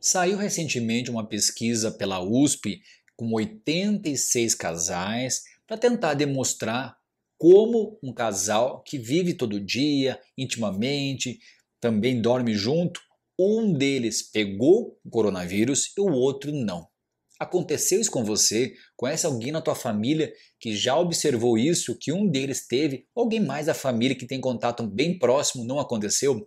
Saiu recentemente uma pesquisa pela USP com 86 casais para tentar demonstrar como um casal que vive todo dia, intimamente, também dorme junto, um deles pegou o coronavírus e o outro não. Aconteceu isso com você? Conhece alguém na tua família que já observou isso, que um deles teve? Alguém mais da família que tem contato bem próximo não aconteceu?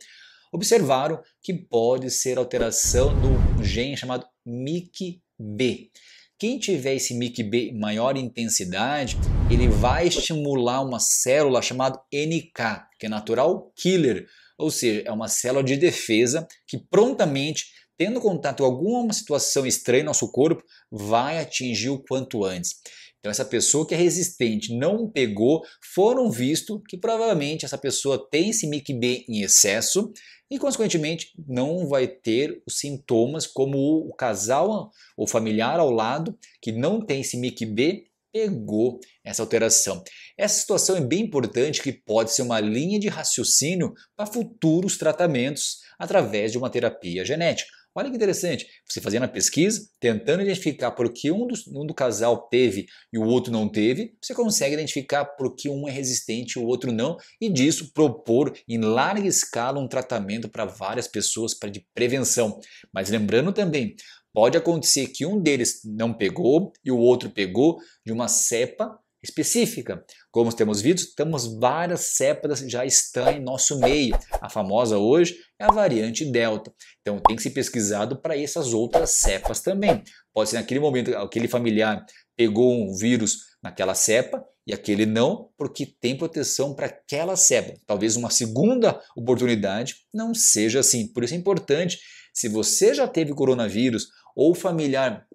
Observaram que pode ser alteração do gene chamado MIC-B. Quem tiver esse MIC-B maior intensidade, ele vai estimular uma célula chamada NK, que é Natural Killer, ou seja, é uma célula de defesa que prontamente, tendo contato com alguma situação estranha no nosso corpo, vai atingir o quanto antes. Então essa pessoa que é resistente não pegou, foram visto que provavelmente essa pessoa tem esse MIC-B em excesso e consequentemente não vai ter os sintomas como o casal ou familiar ao lado que não tem esse MIC-B pegou essa alteração. Essa situação é bem importante que pode ser uma linha de raciocínio para futuros tratamentos através de uma terapia genética. Olha que interessante, você fazendo a pesquisa, tentando identificar por que um, dos, um do casal teve e o outro não teve, você consegue identificar por que um é resistente e o outro não, e disso propor em larga escala um tratamento para várias pessoas para de prevenção. Mas lembrando também, pode acontecer que um deles não pegou e o outro pegou de uma cepa específica. Como temos visto, temos várias cepas já estão em nosso meio. A famosa hoje é a variante Delta. Então tem que ser pesquisado para essas outras cepas também. Pode ser naquele momento aquele familiar pegou um vírus naquela cepa e aquele não, porque tem proteção para aquela cepa. Talvez uma segunda oportunidade não seja assim. Por isso é importante, se você já teve coronavírus ou familiar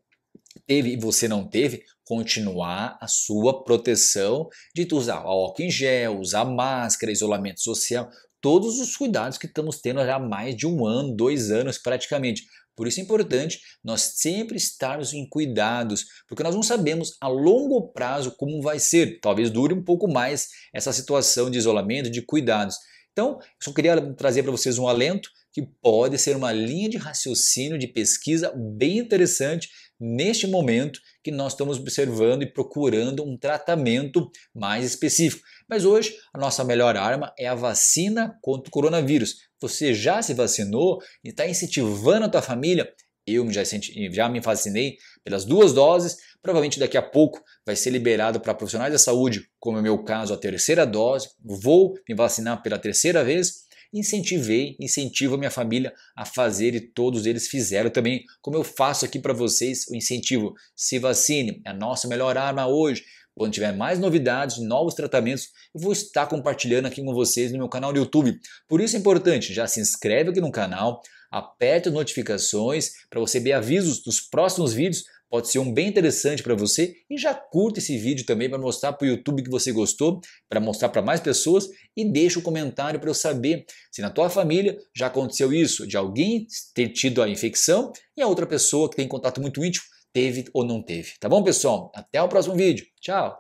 teve e você não teve, continuar a sua proteção de usar álcool em gel, usar máscara, isolamento social, todos os cuidados que estamos tendo já há mais de um ano, dois anos praticamente. Por isso é importante nós sempre estarmos em cuidados, porque nós não sabemos a longo prazo como vai ser. Talvez dure um pouco mais essa situação de isolamento, de cuidados. Então, só queria trazer para vocês um alento que pode ser uma linha de raciocínio de pesquisa bem interessante neste momento que nós estamos observando e procurando um tratamento mais específico. Mas hoje a nossa melhor arma é a vacina contra o coronavírus. Você já se vacinou e está incentivando a tua família? Eu já, já me vacinei pelas duas doses. Provavelmente daqui a pouco vai ser liberado para profissionais da saúde, como é o meu caso, a terceira dose. Vou me vacinar pela terceira vez incentivei, incentivo a minha família a fazer e todos eles fizeram também, como eu faço aqui para vocês, o incentivo. Se vacine, é a nossa melhor arma hoje. Quando tiver mais novidades, novos tratamentos, eu vou estar compartilhando aqui com vocês no meu canal do YouTube. Por isso é importante, já se inscreve aqui no canal, aperte as notificações para você ver avisos dos próximos vídeos pode ser um bem interessante para você e já curta esse vídeo também para mostrar para o YouTube que você gostou, para mostrar para mais pessoas e deixa um comentário para eu saber se na tua família já aconteceu isso, de alguém ter tido a infecção e a outra pessoa que tem contato muito íntimo teve ou não teve. Tá bom, pessoal? Até o próximo vídeo. Tchau!